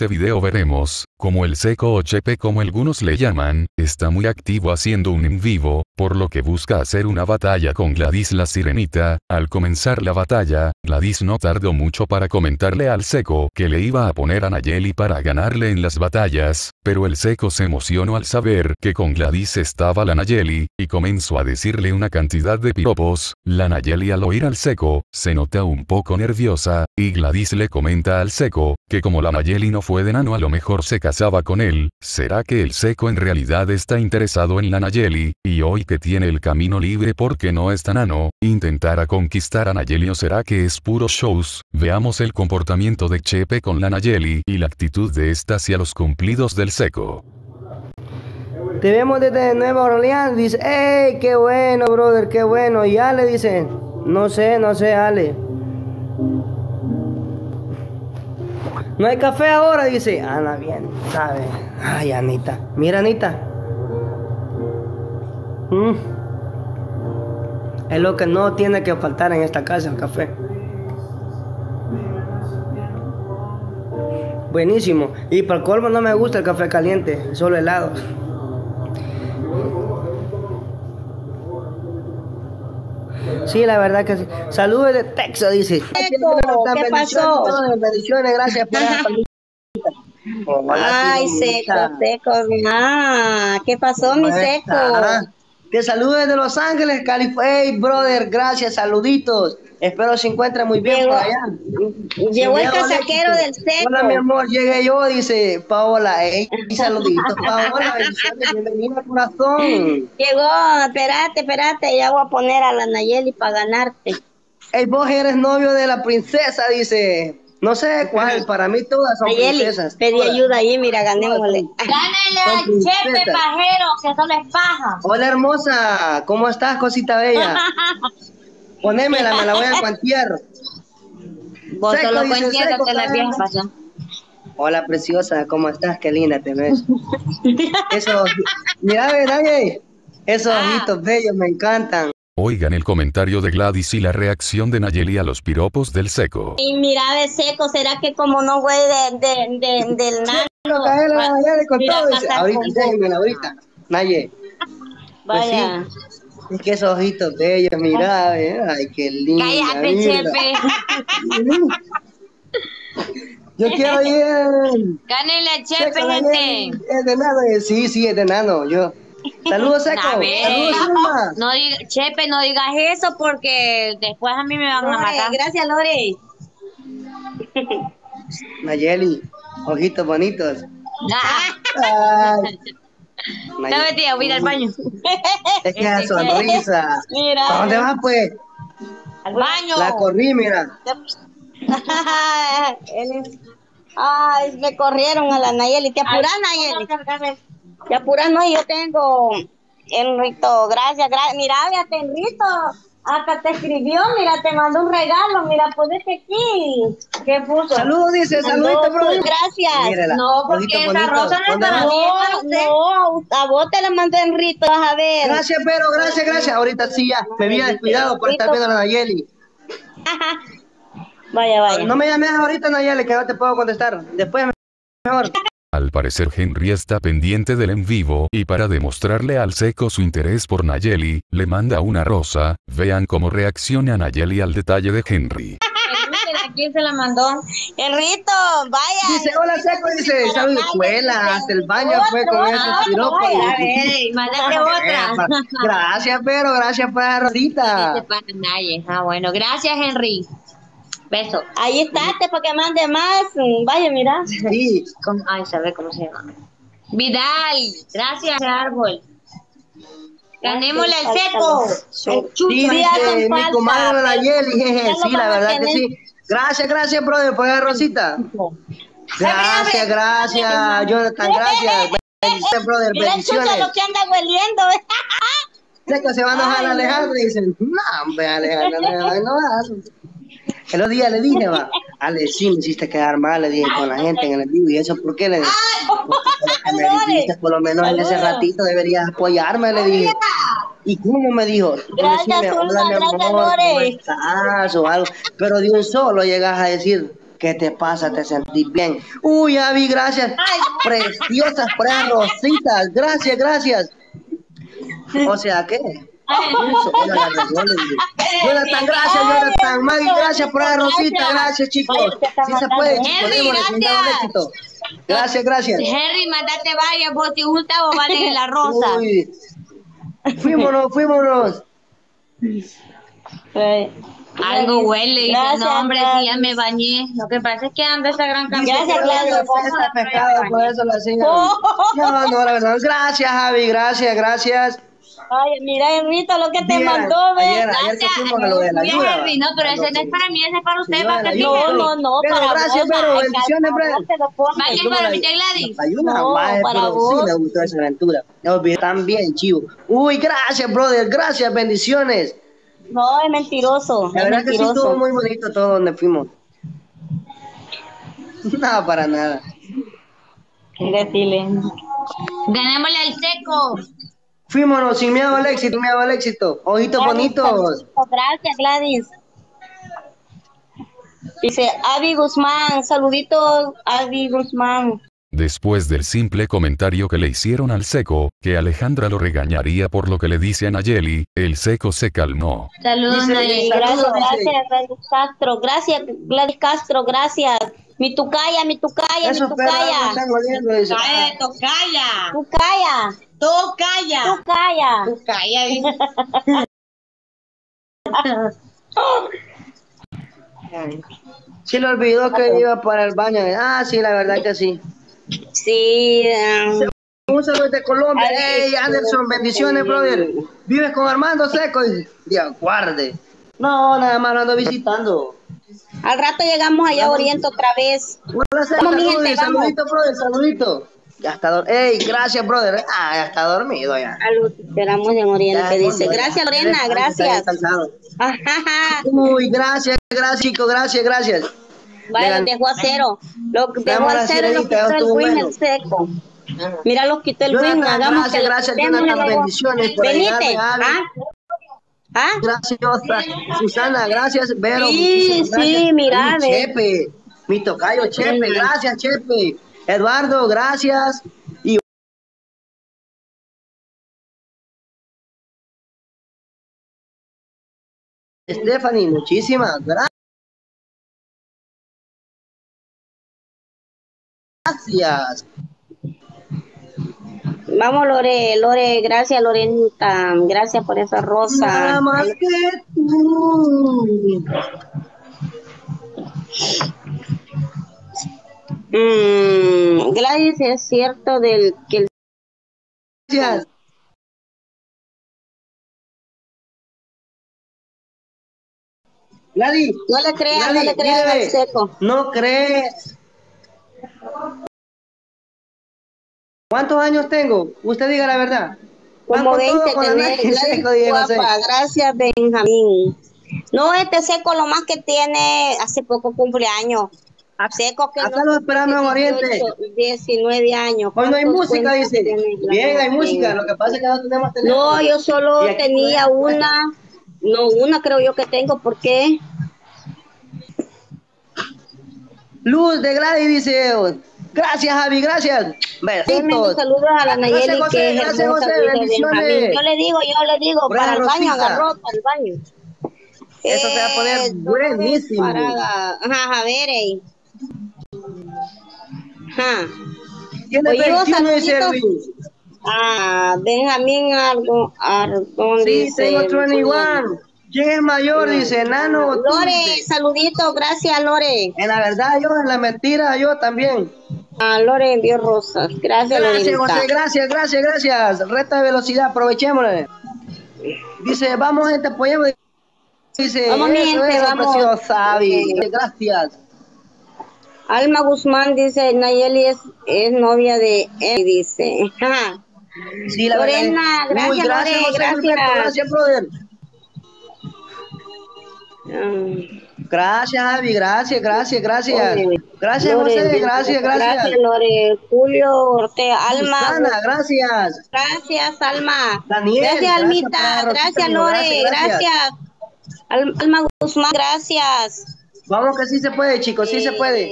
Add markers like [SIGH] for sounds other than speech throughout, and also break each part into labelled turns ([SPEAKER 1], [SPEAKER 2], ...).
[SPEAKER 1] Este video veremos, como el seco o chepe como algunos le llaman, está muy activo haciendo un en vivo, por lo que busca hacer una batalla con Gladys la sirenita, al comenzar la batalla, Gladys no tardó mucho para comentarle al seco que le iba a poner a Nayeli para ganarle en las batallas, pero el seco se emocionó al saber que con Gladys estaba la Nayeli, y comenzó a decirle una cantidad de piropos, la Nayeli al oír al seco, se nota un poco nerviosa, y Gladys le comenta al seco, que como la Nayeli no fue de nano a lo mejor se casaba con él, ¿será que el seco en realidad está interesado en la Nayeli, y hoy que tiene el camino libre porque no es tan nano, intentará conquistar a Nayeli o será que es puro shows? Veamos el comportamiento de Chepe con la Nayeli y la actitud de esta hacia los cumplidos del seco.
[SPEAKER 2] Te vemos desde Nueva Orleans, dice, ¡Ey, qué bueno, brother, qué bueno! Y Ale dice, no sé, no sé, Ale. No hay café ahora, dice. Ana, bien, sabe. Ay, Anita. Mira, Anita. Mm. Es lo que no tiene que faltar en esta casa, el café. Buenísimo. Y para colmo no me gusta el café caliente, solo helado. Sí, la verdad que sí. Saludos de Texas, dice.
[SPEAKER 3] ¿Qué pasó?
[SPEAKER 2] Bendiciones, gracias por [LAUGHS]
[SPEAKER 3] Ay, seco, seco. Ah, ¿qué pasó, mi seco?
[SPEAKER 2] Te saludo desde Los Ángeles, California. Hey, brother, gracias, saluditos. Espero se encuentre muy bien
[SPEAKER 3] Llegó,
[SPEAKER 2] por allá.
[SPEAKER 3] llegó el casaquero del seco.
[SPEAKER 2] Hola, mi amor, llegué yo, dice Paola. Hey, saluditos, [LAUGHS] Paola. Bienvenida, corazón.
[SPEAKER 3] Llegó, espérate, espérate, ya voy a poner a la Nayeli para ganarte.
[SPEAKER 2] Hey, vos eres novio de la princesa, dice. No sé cuál, para mí todas son princesas.
[SPEAKER 3] pedí
[SPEAKER 2] todas.
[SPEAKER 3] ayuda ahí, mira, ganémosle.
[SPEAKER 4] Gánale
[SPEAKER 2] Son
[SPEAKER 4] al chepe pajero, que solo es paja.
[SPEAKER 2] Hola, hermosa. ¿Cómo estás, cosita bella? [LAUGHS] Ponémela, me la voy a cuantear. [LAUGHS]
[SPEAKER 4] Vos
[SPEAKER 2] Seco,
[SPEAKER 4] solo
[SPEAKER 2] cabrón.
[SPEAKER 4] viejas pasan.
[SPEAKER 2] Hola, preciosa. ¿Cómo estás? Qué linda te ves. Esos, mira, ve, Naye, Esos [LAUGHS]
[SPEAKER 4] Ah.
[SPEAKER 2] ojitos bellos me encantan.
[SPEAKER 1] Oigan el comentario de Gladys y la reacción de Nayeli a los piropos del seco.
[SPEAKER 3] Y mira de seco, ¿será que como no güey de, de, de, del nano?
[SPEAKER 2] Caela,
[SPEAKER 3] va-
[SPEAKER 2] Naye, con todo, Ahorita, déjenmela, ahorita. Naye,
[SPEAKER 3] Vaya.
[SPEAKER 2] es que esos ojitos bellos, mira, ve, ay, qué linda.
[SPEAKER 4] Cállate,
[SPEAKER 2] mira.
[SPEAKER 4] chepe.
[SPEAKER 2] Yo quiero ir.
[SPEAKER 4] Chepe,
[SPEAKER 2] Seco,
[SPEAKER 4] gente.
[SPEAKER 2] Es de nano, eh, sí, sí, es de nano, yo. Saludos, Seco. Saludos.
[SPEAKER 4] No diga, chepe, no digas eso porque después a mí me van a matar.
[SPEAKER 3] gracias, Lore. [LAUGHS]
[SPEAKER 2] Nayeli, ojitos bonitos.
[SPEAKER 4] Ah,
[SPEAKER 2] Ay,
[SPEAKER 4] no mentira, voy al baño. [LAUGHS]
[SPEAKER 2] Es que esa [LAUGHS] sonrisa.
[SPEAKER 3] Mira.
[SPEAKER 2] ¿Para dónde vas, pues?
[SPEAKER 4] Al baño.
[SPEAKER 2] La corrí, mira.
[SPEAKER 3] Ay, me corrieron a la Nayeli. ¿Te apuras, Nayeli? Te apuras, no, yo tengo Enrito, gracias, gracias. Mira, fíjate, Enrito, hasta te escribió, mira, te mandó un regalo, mira, ponete aquí. ¿Qué puso?
[SPEAKER 2] Saludos, dice, saludito,
[SPEAKER 3] No,
[SPEAKER 2] bro.
[SPEAKER 3] Gracias.
[SPEAKER 2] Mírala,
[SPEAKER 4] No, porque esa rosa no es
[SPEAKER 2] ¿Dónde
[SPEAKER 4] para.
[SPEAKER 3] No, no, a vos te la mandó Enrito, vas a ver.
[SPEAKER 2] Gracias, pero gracias, gracias. Ahorita sí ya me había descuidado por estar viendo a la Nayeli. [LAUGHS]
[SPEAKER 3] Vaya, vaya.
[SPEAKER 2] No me llames ahorita, Nayeli, que no te puedo contestar. Después mejor.
[SPEAKER 1] Al parecer Henry está pendiente del en vivo y para demostrarle al seco su interés por Nayeli, le manda una rosa, vean cómo reacciona Nayeli al detalle de Henry.
[SPEAKER 4] ¿A quién se la mandó?
[SPEAKER 3] Enrito, vaya.
[SPEAKER 2] Dice, hola, Seco, dice, salud, escuela, hasta el baño fue con esos piropos.
[SPEAKER 4] A ver, mándate [LAUGHS] otra.
[SPEAKER 2] Gracias, pero gracias rosita.
[SPEAKER 4] Para nadie. Ah, bueno, gracias, Henry. Beso.
[SPEAKER 3] Ahí está, te para que mande más. Mm, Vaya, mira.
[SPEAKER 2] Sí,
[SPEAKER 4] ¿Cómo? Ay, sabe cómo se llama. Vidal, gracias, árbol. Ganémosle al seco. El chucho.
[SPEAKER 2] Sí, dice mi comadre Nayeli, jeje,
[SPEAKER 3] ya lo
[SPEAKER 2] sí, la verdad que sí. Gracias, gracias, brother, por la rosita. Gracias, gracias, Jonathan, gracias. Bendiciones, brother, bendiciones.
[SPEAKER 3] lo que anda hueliendo.
[SPEAKER 2] Que se va a enojar
[SPEAKER 3] Ay,
[SPEAKER 2] a Alejandra y dicen, no, hombre, Alejandra, no, no, no. El otro día le dije, va, Ale, sí me hiciste quedar mal, le dije, con la gente en el vivo, y eso, ¿por qué le dije? Porque que me dijiste, por lo menos en ese ratito deberías apoyarme, le dije. ¿Y cómo me dijo?
[SPEAKER 3] Gracias,
[SPEAKER 2] decime, hola, mi amor, ¿cómo
[SPEAKER 3] Lore.
[SPEAKER 2] estás? O algo, pero de un solo llegas a decir, ¿Qué te pasa? ¿Te sentís bien? Uy, Avi, gracias. Preciosas por esas rositas. Gracias, gracias. O sea, ¿qué? Jonathan, gracias, Jonathan. Maggie, gracias por la rosita. Gracias, chicos. Sí se puede, chicos. Gracias. Gracias, gracias.
[SPEAKER 4] Henry, mandate varias. Vos te gusta o valen en la rosa. Uy.
[SPEAKER 2] Fuímonos, fuímonos.
[SPEAKER 4] Algo huele, dice, no hombre, si ya me bañé. Lo que pasa es que anda esa gran cantidad.
[SPEAKER 2] Gracias, Claudia. pescado, por eso la [LAUGHS] No, no, la verdad. Gracias, Javi, gracias, gracias.
[SPEAKER 3] Ay, mira, Enrito, lo que te mandó, ve.
[SPEAKER 2] Ayer, ayer que fuimos a lo de la ayuda.
[SPEAKER 4] no, pero ese no es para mí, ese es para usted, para que
[SPEAKER 3] No, no, no,
[SPEAKER 2] pero
[SPEAKER 3] para
[SPEAKER 2] gracias,
[SPEAKER 3] vos.
[SPEAKER 2] pero bendiciones, Fred.
[SPEAKER 4] Vaya para mi Gladys.
[SPEAKER 2] Ayuda,
[SPEAKER 3] No, para
[SPEAKER 2] pero
[SPEAKER 3] vos.
[SPEAKER 2] sí me gustó esa aventura. No, bien, también, chivo. Uy, gracias, brother, gracias, bendiciones.
[SPEAKER 3] No, es mentiroso.
[SPEAKER 2] La
[SPEAKER 3] es
[SPEAKER 2] verdad que sí estuvo muy bonito todo donde fuimos. [LAUGHS] Nada para nada.
[SPEAKER 3] Decirle.
[SPEAKER 4] Ganémosle al seco.
[SPEAKER 2] Fuímonos sin miedo al éxito, sin miedo al éxito. Ojitos bonitos.
[SPEAKER 3] Gracias, Gladys. Dice Avi Guzmán, saluditos, Avi Guzmán.
[SPEAKER 1] Después del simple comentario que le hicieron al seco, que Alejandra lo regañaría por lo que le dice a Nayeli, el seco se calmó.
[SPEAKER 4] Saludos, Nayeli.
[SPEAKER 3] Gracias, gracias, Gladys Castro. Gracias, Gladys Castro, gracias. Mi tucaya, mi tucaya, mi tucaya.
[SPEAKER 4] Cállate, tocaya.
[SPEAKER 3] Tucaya,
[SPEAKER 4] Tocaya.
[SPEAKER 3] tucaya.
[SPEAKER 4] Tocaya, dice.
[SPEAKER 2] Sí le olvidó que iba para el baño. Ah, sí, la verdad que sí.
[SPEAKER 3] Sí, um,
[SPEAKER 2] Un saludo de Colombia.
[SPEAKER 3] Ay,
[SPEAKER 2] Hey, Anderson, bendiciones, brother. ¿Vives con Armando Seco? Dios guarde. No, nada más lo ando visitando.
[SPEAKER 3] al rato llegamos allá a Oriente otra vez.
[SPEAKER 2] Hola, Seco,
[SPEAKER 3] Vamos, mi
[SPEAKER 2] saludito,
[SPEAKER 3] gente, vamos.
[SPEAKER 2] saludito, brother, saludito. Ya está dormido. Ey, gracias, brother. Ah, ya está dormido ya.
[SPEAKER 3] Salud, esperamos en Oriente,
[SPEAKER 2] Ya,
[SPEAKER 3] dice. Gracias, Lorena, gracias.
[SPEAKER 2] Uy, gracias, gracias, chicos, gracias, gracias. Legal.
[SPEAKER 3] dejó a cero. Lo dejó a cero y lo quitó el
[SPEAKER 2] estuvo
[SPEAKER 3] win
[SPEAKER 2] bueno.
[SPEAKER 3] el seco. Mira, los quitó el win.
[SPEAKER 2] Jonathan,
[SPEAKER 3] Hagamos
[SPEAKER 2] gracias,
[SPEAKER 3] que
[SPEAKER 2] gracias, Jonathan, bendiciones por
[SPEAKER 3] Venite. ¿Ah? ¿Ah?
[SPEAKER 2] Gracias, Susana, gracias, Vero.
[SPEAKER 3] Sí, sí, mira.
[SPEAKER 2] Chepe, mi tocayo Chepe, gracias, Chepe. Eduardo, gracias. Y Stephanie, muchísimas gracias.
[SPEAKER 3] Vamos, Lore, Lore, gracias, Lorenita. Gracias por esa rosa.
[SPEAKER 2] Nada más que tú.
[SPEAKER 3] Mm, Gladys, es cierto del que el
[SPEAKER 2] Gracias. Gladys,
[SPEAKER 3] No le creas, no le creas al seco.
[SPEAKER 2] No crees. ¿Cuántos años tengo? Usted diga la verdad.
[SPEAKER 3] Como
[SPEAKER 2] con todo
[SPEAKER 3] 20
[SPEAKER 2] con la
[SPEAKER 3] tenés, [LAUGHS]
[SPEAKER 2] seco,
[SPEAKER 3] guapa. Gracias, Benjamín. No, este seco lo más que tiene, hace poco cumpleaños. Seco que
[SPEAKER 2] esperamos en Oriente.
[SPEAKER 3] 18, 19 años.
[SPEAKER 2] Hoy no hay
[SPEAKER 3] ¿Cuántos
[SPEAKER 2] música, dice. Bien, hay música. Lo que pasa es que no tenemos teléfono.
[SPEAKER 3] No, yo solo tenía
[SPEAKER 2] no
[SPEAKER 3] una, no, una creo yo que tengo, ¿por qué?
[SPEAKER 2] Luz de Gladys dice. Gracias, Javi, gracias. Besitos.
[SPEAKER 3] saludos a la
[SPEAKER 2] Gracias,
[SPEAKER 3] Nayeli,
[SPEAKER 2] José,
[SPEAKER 3] que es
[SPEAKER 2] gracias, José, bendiciones.
[SPEAKER 3] Yo le digo, yo le digo,
[SPEAKER 2] Buena
[SPEAKER 3] para el baño, agarró para el baño.
[SPEAKER 2] Eso se va a poner
[SPEAKER 3] Eh,
[SPEAKER 2] buenísimo.
[SPEAKER 3] Para, ajá, a ver, ey. Ajá.
[SPEAKER 2] Tiene
[SPEAKER 3] Oye,
[SPEAKER 2] 21, dice
[SPEAKER 3] saluditos.
[SPEAKER 2] Luis.
[SPEAKER 3] Ah, Benjamín algo, Argón
[SPEAKER 2] Sí,
[SPEAKER 3] dice.
[SPEAKER 2] tengo 21. ¿Quién es mayor? Dice Nano. o tú,
[SPEAKER 3] Lore,
[SPEAKER 2] dice.
[SPEAKER 3] saludito, gracias Lore.
[SPEAKER 2] En la verdad, yo, en la mentira, yo también.
[SPEAKER 3] Ah, Lore envió rosas. Gracias,
[SPEAKER 2] Gracias,
[SPEAKER 3] Lorita.
[SPEAKER 2] José, gracias, gracias, gracias. Reta de velocidad, aprovechémosle. Dice, vamos, gente, apoyemos. Dice,
[SPEAKER 3] Vamos,
[SPEAKER 2] eso,
[SPEAKER 3] gente,
[SPEAKER 2] eso,
[SPEAKER 3] vamos.
[SPEAKER 2] preciosa, Abby. Gracias.
[SPEAKER 3] Alma Guzmán dice, Nayeli es, es novia de él, dice.
[SPEAKER 2] Sí, la
[SPEAKER 3] Lorena, gracias, Lore,
[SPEAKER 2] José
[SPEAKER 3] gracias.
[SPEAKER 2] Gilberto, gracias, brother.
[SPEAKER 3] Mm.
[SPEAKER 2] Gracias, Abby, gracias, gracias, gracias.
[SPEAKER 3] Lore,
[SPEAKER 2] Gracias,
[SPEAKER 3] Lore,
[SPEAKER 2] José, gracias, gracias.
[SPEAKER 3] Gracias, Lore. Julio Ortega, Alma.
[SPEAKER 2] Susana, gracias.
[SPEAKER 3] Gracias, Alma.
[SPEAKER 2] Daniel,
[SPEAKER 3] gracias,
[SPEAKER 2] gracias
[SPEAKER 3] Almita. Gracias, Lore.
[SPEAKER 2] gracias,
[SPEAKER 3] Gracias.
[SPEAKER 2] gracias.
[SPEAKER 3] Al- Alma Guzmán, gracias.
[SPEAKER 2] Vamos que sí se puede, chicos, sí se puede.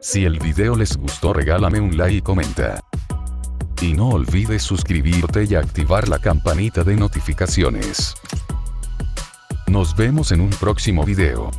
[SPEAKER 1] Si el video les gustó regálame un like y comenta. Y no olvides suscribirte y activar la campanita de notificaciones. Nos vemos en un próximo video.